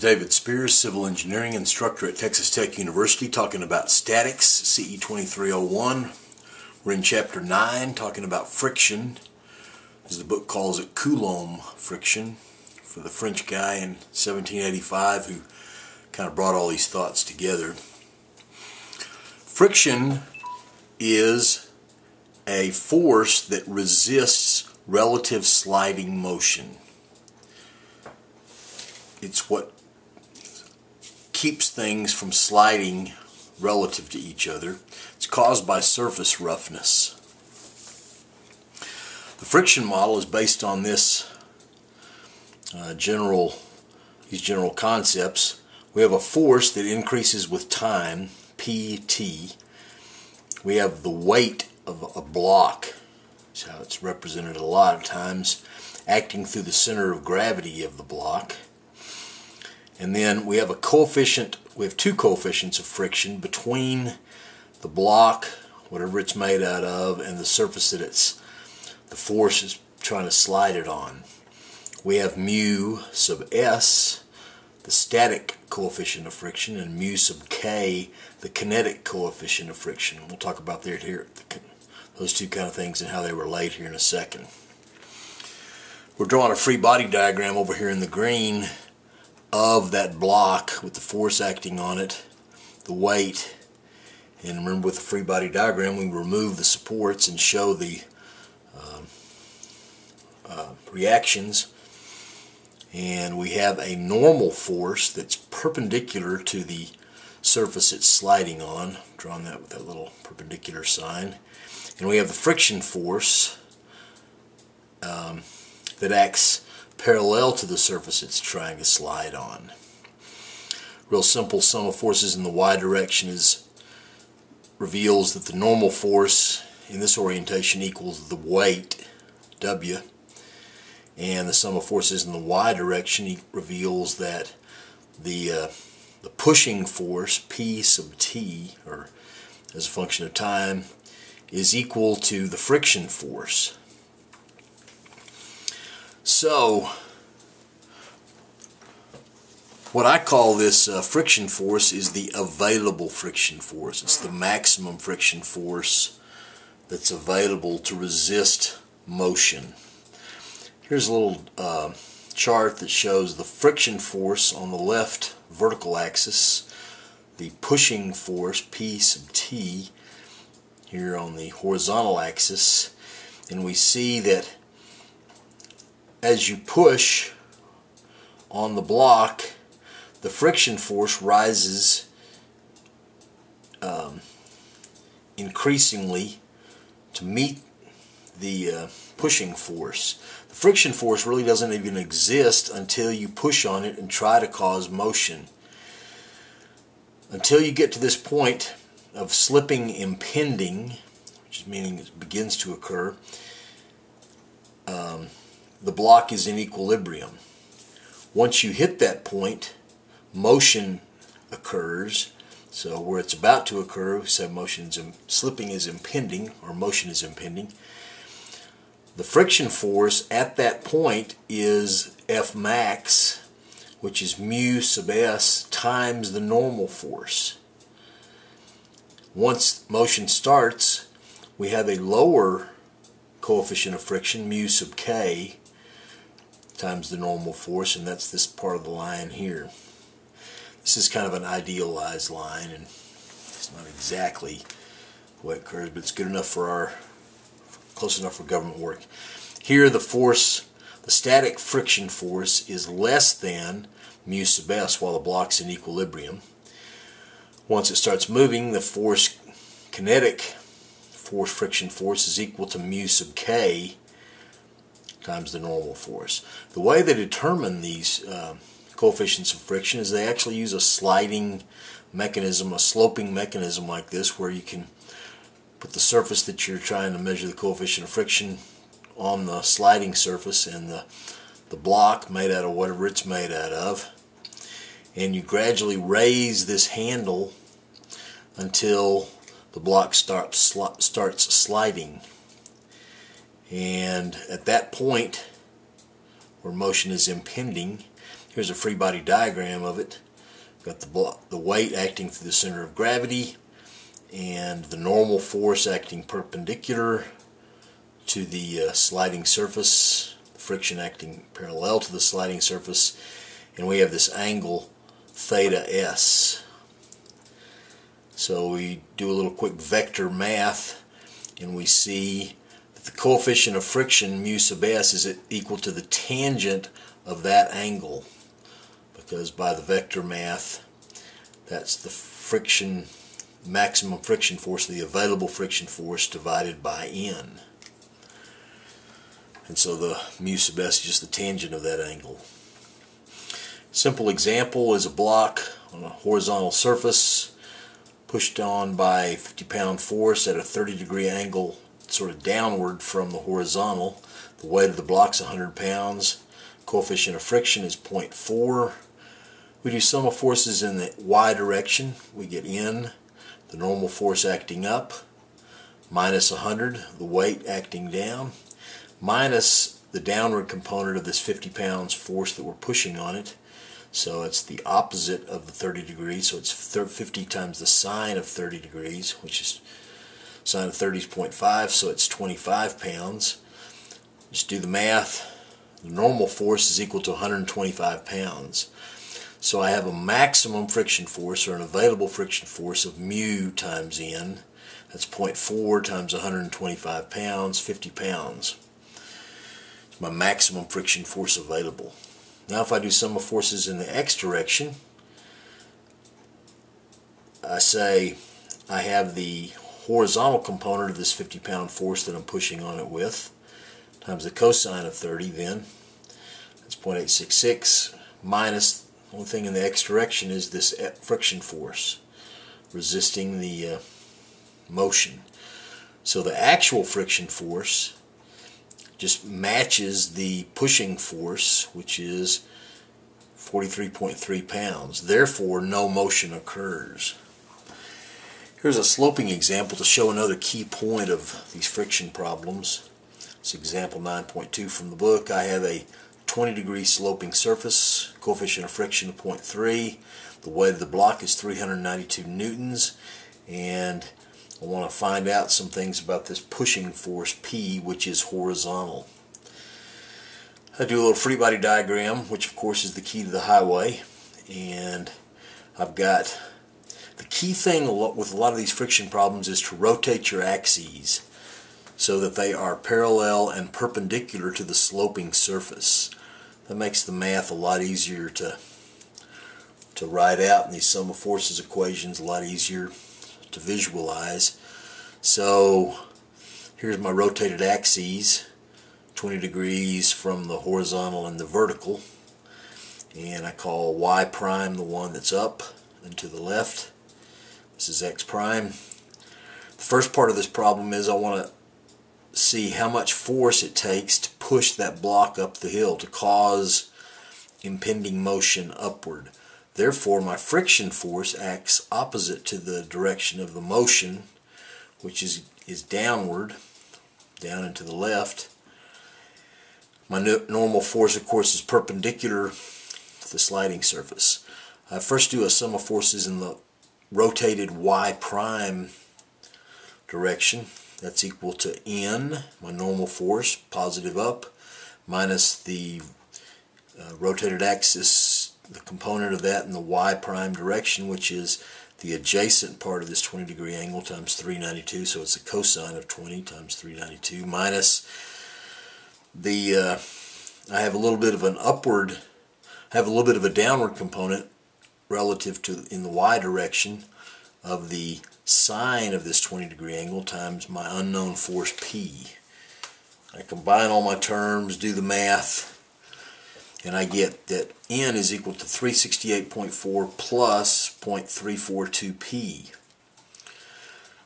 David Spears, civil engineering instructor at Texas Tech University, talking about statics, CE 2301. We're in chapter 9, talking about friction, as the book calls it, Coulomb friction, for the French guy in 1785 who kind of brought all these thoughts together. Friction is a force that resists relative sliding motion. It's what keeps things from sliding relative to each other. It's caused by surface roughness. The friction model is based on this uh, general these general concepts. We have a force that increases with time, PT. We have the weight of a block, how it's represented a lot of times, acting through the center of gravity of the block. And then we have a coefficient, we have two coefficients of friction between the block, whatever it's made out of, and the surface that it's, the force is trying to slide it on. We have mu sub s, the static coefficient of friction, and mu sub k, the kinetic coefficient of friction. We'll talk about that here, those two kind of things and how they relate here in a second. We're drawing a free body diagram over here in the green of that block with the force acting on it, the weight, and remember with the free body diagram we remove the supports and show the uh, uh, reactions. And we have a normal force that's perpendicular to the surface it's sliding on, drawn that with that little perpendicular sign, and we have the friction force um, that acts parallel to the surface it's trying to slide on. Real simple sum of forces in the y direction is reveals that the normal force in this orientation equals the weight W and the sum of forces in the y direction reveals that the uh, the pushing force P sub T or as a function of time is equal to the friction force so, what I call this uh, friction force is the available friction force. It's the maximum friction force that's available to resist motion. Here's a little uh, chart that shows the friction force on the left vertical axis, the pushing force P sub T here on the horizontal axis, and we see that as you push on the block, the friction force rises um, increasingly to meet the uh, pushing force. The friction force really doesn't even exist until you push on it and try to cause motion. Until you get to this point of slipping impending, which is meaning it begins to occur, um, the block is in equilibrium. Once you hit that point, motion occurs. So where it's about to occur, say motion is slipping is impending or motion is impending. The friction force at that point is F max, which is mu sub s times the normal force. Once motion starts, we have a lower coefficient of friction, mu sub k, times the normal force, and that's this part of the line here. This is kind of an idealized line, and it's not exactly what occurs, but it's good enough for our, close enough for government work. Here the force, the static friction force is less than mu sub s while the block's in equilibrium. Once it starts moving, the force, kinetic force friction force is equal to mu sub k times the normal force. The way they determine these uh, coefficients of friction is they actually use a sliding mechanism, a sloping mechanism like this where you can put the surface that you're trying to measure the coefficient of friction on the sliding surface and the, the block made out of whatever it's made out of and you gradually raise this handle until the block starts, starts sliding and at that point where motion is impending Here's a free body diagram of it. Got the, the weight acting through the center of gravity and the normal force acting perpendicular to the uh, sliding surface, friction acting parallel to the sliding surface, and we have this angle theta s. So we do a little quick vector math and we see the coefficient of friction mu sub s is equal to the tangent of that angle because by the vector math that's the friction maximum friction force the available friction force divided by n. And so the mu sub s is just the tangent of that angle. Simple example is a block on a horizontal surface pushed on by a 50 pound force at a 30 degree angle sort of downward from the horizontal the weight of the block is 100 pounds coefficient of friction is 0.4 we do sum of forces in the y direction. We get N, the normal force acting up, minus 100, the weight acting down, minus the downward component of this 50 pounds force that we're pushing on it. So it's the opposite of the 30 degrees, so it's 50 times the sine of 30 degrees, which is sine of 30 is 0.5, so it's 25 pounds. Just do the math. The normal force is equal to 125 pounds. So I have a maximum friction force or an available friction force of mu times n. That's 0.4 times 125 pounds, 50 pounds. It's my maximum friction force available. Now if I do sum of forces in the x direction, I say I have the horizontal component of this 50 pound force that I'm pushing on it with times the cosine of 30 then that's 0.866 minus only thing in the x direction is this friction force resisting the uh, motion. So the actual friction force just matches the pushing force, which is 43.3 pounds. Therefore, no motion occurs. Here's a sloping example to show another key point of these friction problems. It's example 9.2 from the book. I have a 20 degree sloping surface, coefficient of friction of 0.3. The weight of the block is 392 newtons and I want to find out some things about this pushing force P which is horizontal. I do a little free body diagram which of course is the key to the highway and I've got key thing with a lot of these friction problems is to rotate your axes so that they are parallel and perpendicular to the sloping surface. That makes the math a lot easier to to write out and these sum of forces equations a lot easier to visualize. So here's my rotated axes 20 degrees from the horizontal and the vertical and I call y prime the one that's up and to the left this is x prime the first part of this problem is I want to see how much force it takes to push that block up the hill to cause impending motion upward. Therefore, my friction force acts opposite to the direction of the motion, which is, is downward, down and to the left. My normal force, of course, is perpendicular to the sliding surface. I first do a sum of forces in the rotated y prime direction. That's equal to n, my normal force, positive up, minus the uh, rotated axis, the component of that in the y prime direction, which is the adjacent part of this 20 degree angle times 392, so it's a cosine of 20 times 392, minus the, uh, I have a little bit of an upward, I have a little bit of a downward component relative to in the y direction of the sine of this 20 degree angle times my unknown force P. I combine all my terms, do the math, and I get that N is equal to 368.4 plus 0.342P.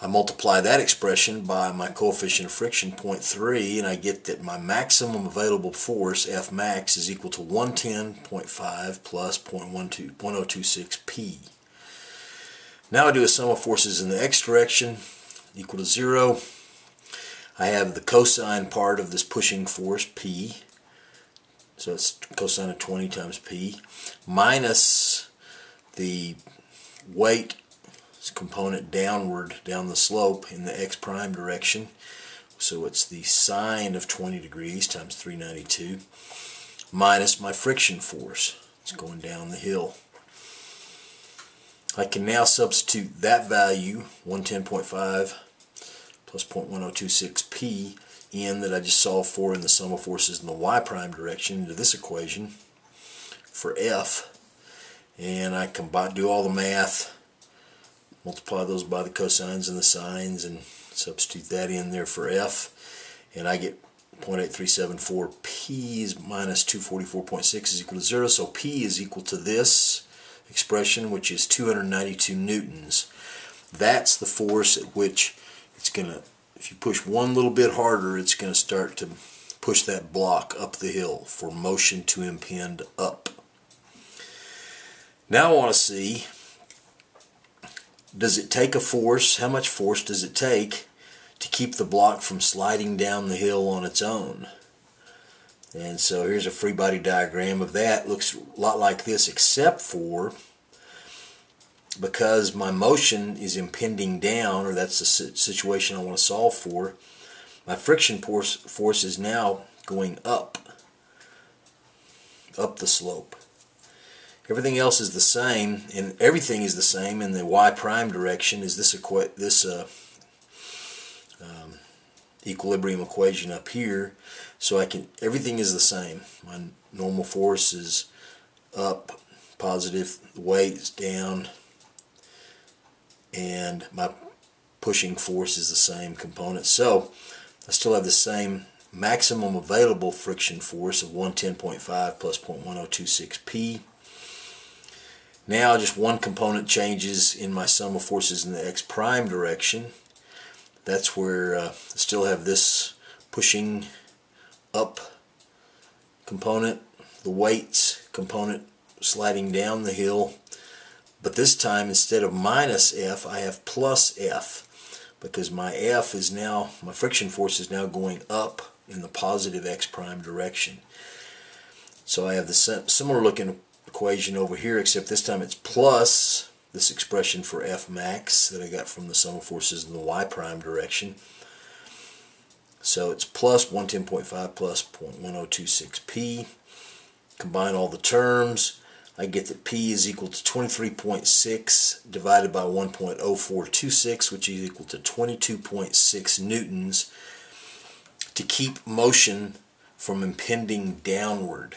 I multiply that expression by my coefficient of friction 0.3 and I get that my maximum available force F max is equal to 110.5 plus 0.1026 P. Now I do a sum of forces in the x direction equal to 0. I have the cosine part of this pushing force P so it's cosine of 20 times p minus the weight component downward down the slope in the x prime direction. So it's the sine of 20 degrees times 392 minus my friction force. It's going down the hill. I can now substitute that value 110.5 plus 0.1026 p in that I just solved for in the sum of forces in the y prime direction into this equation for F. And I can do all the math multiply those by the cosines and the sines and substitute that in there for F and I get 0.8374 P is minus 244.6 is equal to 0 so P is equal to this expression which is 292 newtons that's the force at which it's going to if you push one little bit harder, it's going to start to push that block up the hill for motion to impend up. Now I want to see, does it take a force, how much force does it take to keep the block from sliding down the hill on its own? And so here's a free body diagram of that. Looks a lot like this except for because my motion is impending down, or that's the situation I want to solve for, my friction force, force is now going up, up the slope. Everything else is the same, and everything is the same in the y prime direction is this, this uh, um, equilibrium equation up here. So I can everything is the same. My normal force is up, positive, the weight is down, and my pushing force is the same component. So I still have the same maximum available friction force of 110.5 plus 0.1026 P. Now just one component changes in my sum of forces in the x prime direction. That's where uh, I still have this pushing up component, the weights component sliding down the hill but this time, instead of minus F, I have plus F because my F is now, my friction force is now going up in the positive x prime direction. So I have the similar looking equation over here, except this time it's plus this expression for F max that I got from the sum of forces in the y prime direction. So it's plus 110.5 plus 0.1026p. Combine all the terms. I get that P is equal to 23.6 divided by 1.0426, which is equal to 22.6 newtons to keep motion from impending downward.